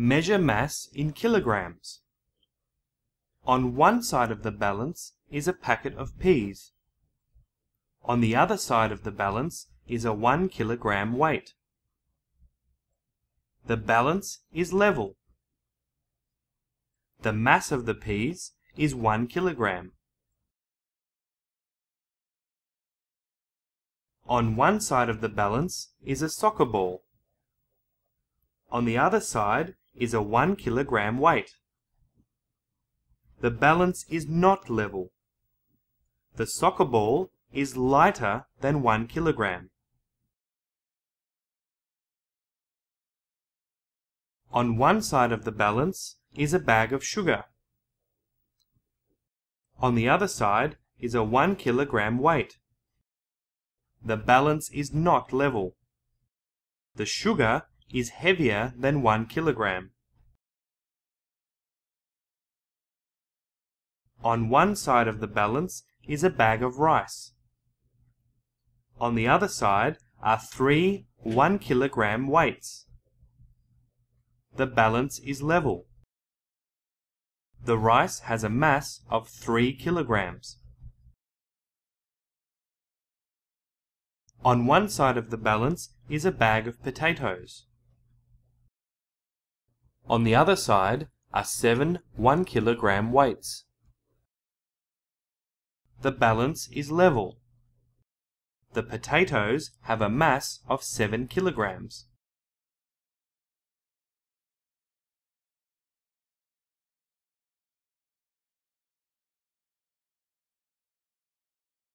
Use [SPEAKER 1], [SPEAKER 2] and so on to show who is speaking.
[SPEAKER 1] Measure mass in kilograms. On one side of the balance is a packet of peas. On the other side of the balance is a 1 kilogram weight. The balance is level. The mass of the peas is 1 kilogram. On one side of the balance is a soccer ball. On the other side is a 1 kilogram weight. The balance is not level. The soccer ball is lighter than 1 kilogram. On one side of the balance is a bag of sugar. On the other side is a 1 kilogram weight. The balance is not level. The sugar is heavier than 1 kilogram. On one side of the balance is a bag of rice. On the other side are three 1 kilogram weights. The balance is level. The rice has a mass of 3 kilograms. On one side of the balance is a bag of potatoes. On the other side are seven 1 kilogram weights. The balance is level. The potatoes have a mass of 7 kilograms.